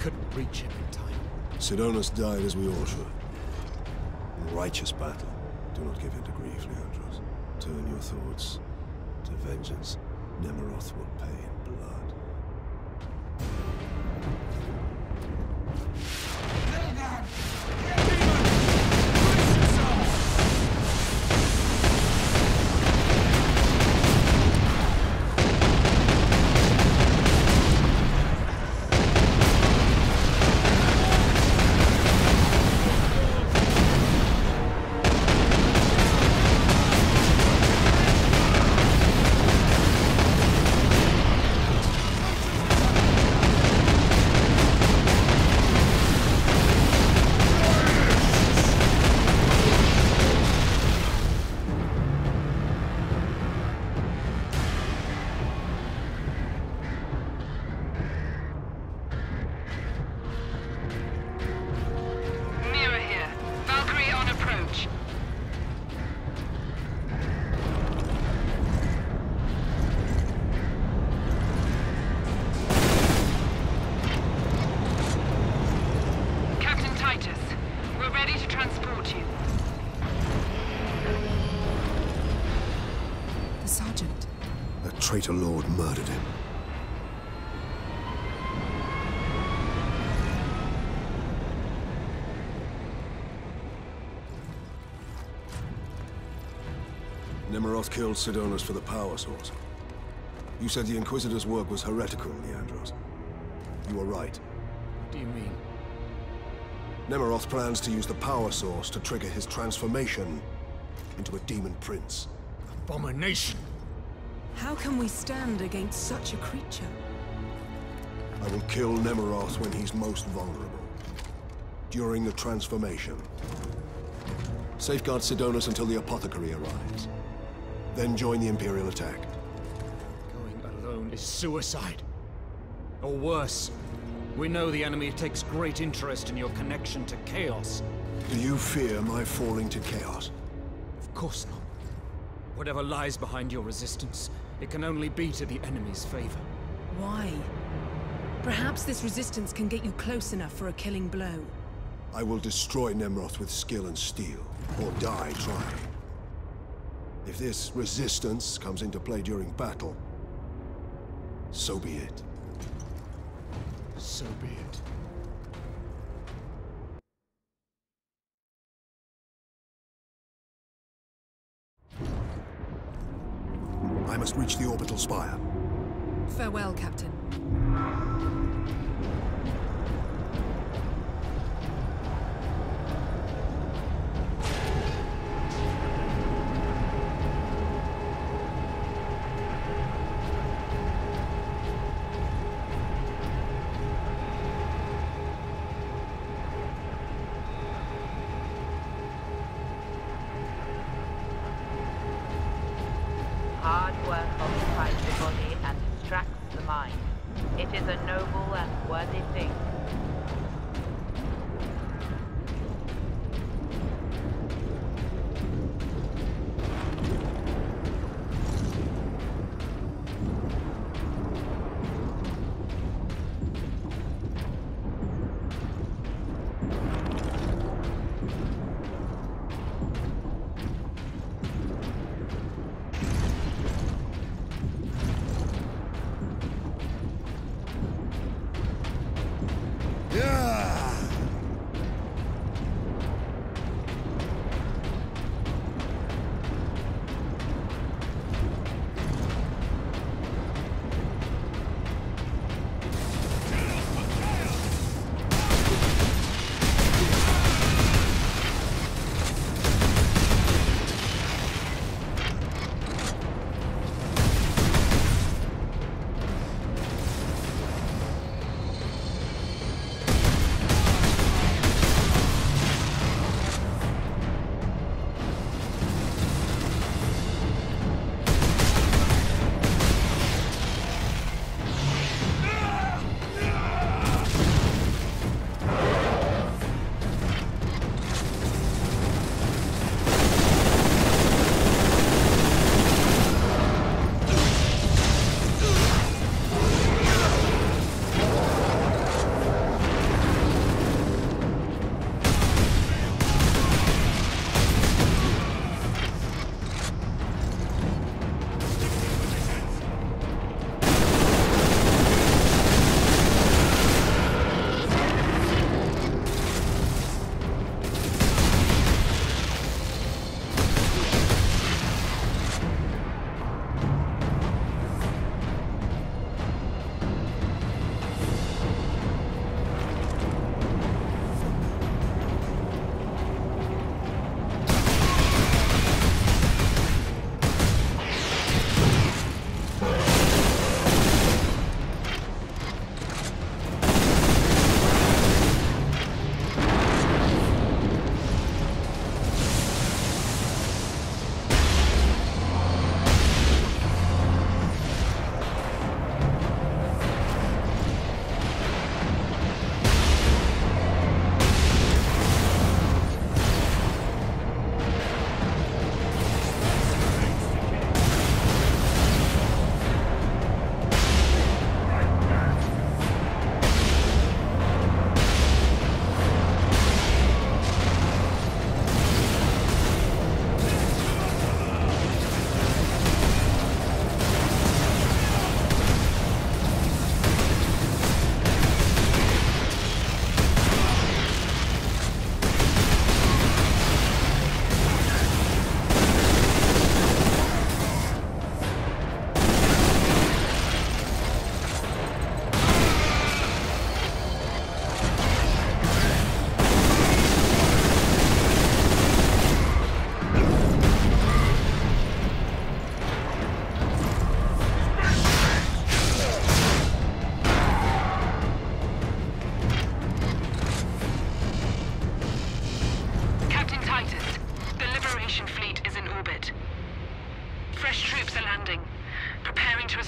couldn't reach him in time. Sidonus died as we all should. In righteous battle. Do not give in to grief, Leandros. Turn your thoughts to vengeance. Nemeroth will pay in blood. Sergeant. That traitor lord murdered him. Nemeroth killed Sidonus for the power source. You said the Inquisitor's work was heretical, Leandros. You were right. What do you mean? Nemeroth plans to use the power source to trigger his transformation into a demon prince. Abomination! How can we stand against such a creature? I will kill Nemeroth when he's most vulnerable. During the transformation. Safeguard Sidonus until the Apothecary arrives. Then join the Imperial attack. Going alone is suicide. Or worse, we know the enemy takes great interest in your connection to Chaos. Do you fear my falling to chaos? Of course not. Whatever lies behind your resistance, it can only be to the enemy's favor. Why? Perhaps this resistance can get you close enough for a killing blow. I will destroy Nemeroth with skill and steel, or die trying. If this resistance comes into play during battle, so be it. So be it. Must reach the orbital spire. Farewell, Captain. It is a noble and worthy thing.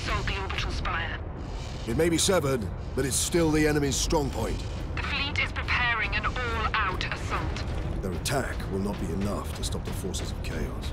The orbital spire. It may be severed, but it's still the enemy's strong point. The fleet is preparing an all-out assault. Their attack will not be enough to stop the forces of chaos.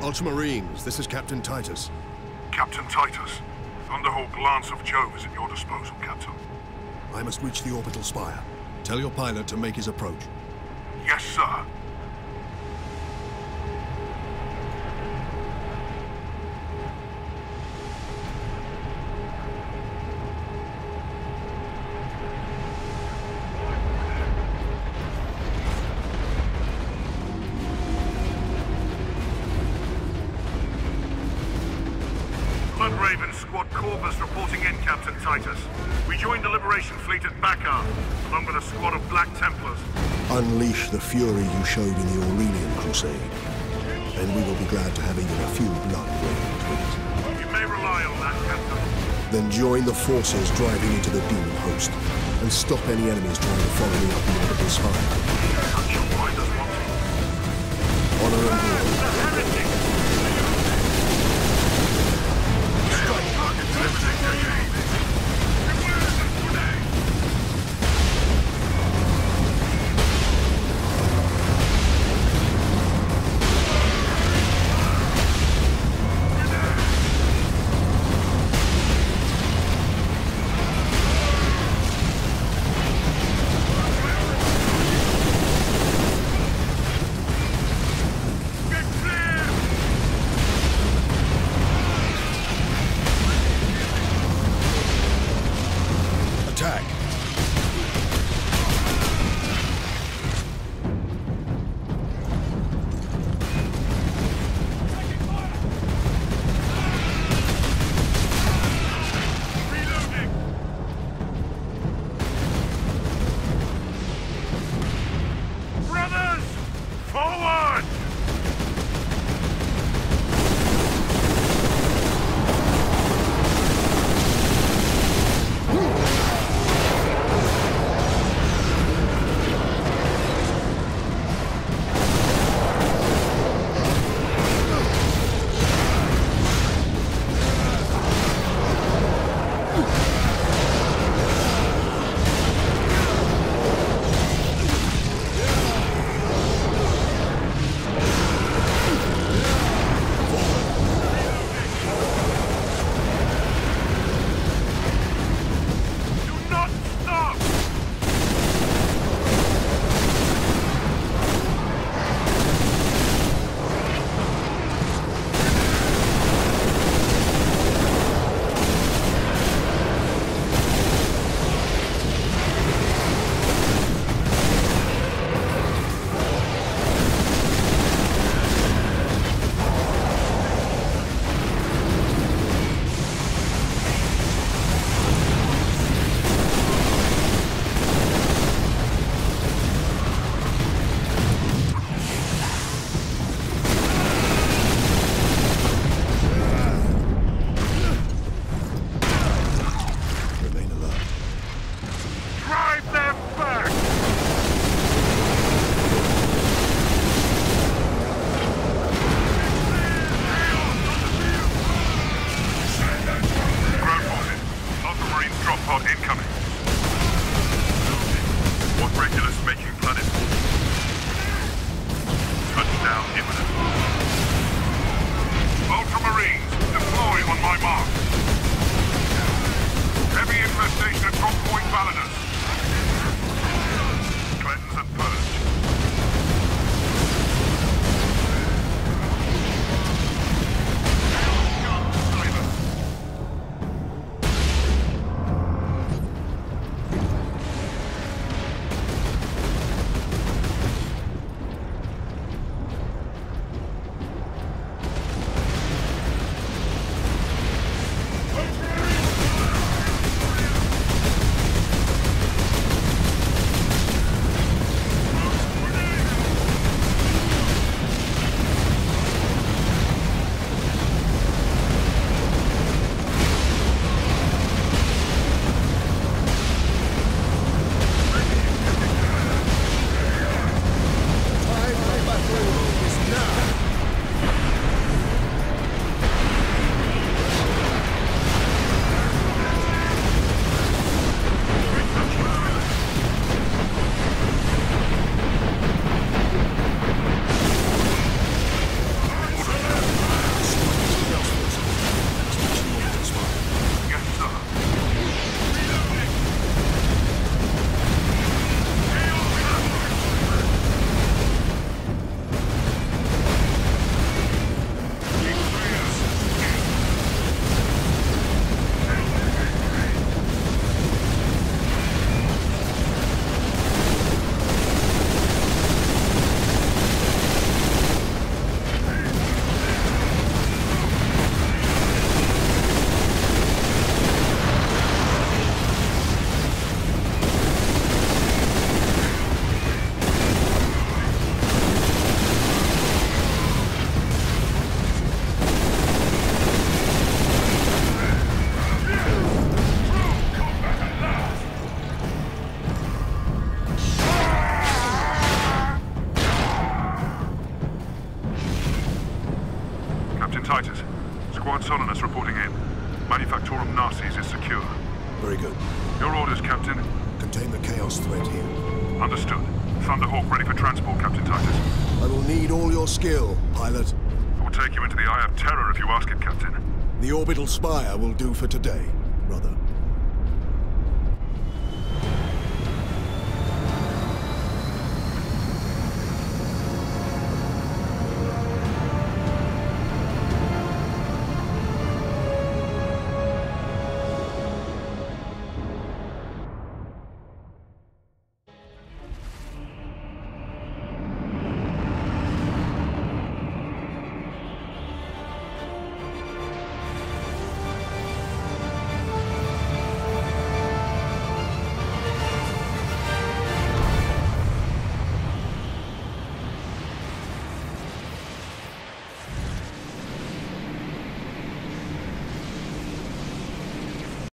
Ultramarines, this is Captain Titus. Captain Titus. Thunderhawk Lance of Jove is at your disposal, Captain. I must reach the orbital spire. Tell your pilot to make his approach. Yes, sir. Fury you showed in the Aurelian Crusade. And we will be glad to have even a few blood ravens with us. You may rely on that, Captain. Then join the forces driving into the demon host. And stop any enemies trying to follow me up the orbital spire. Honor and glory.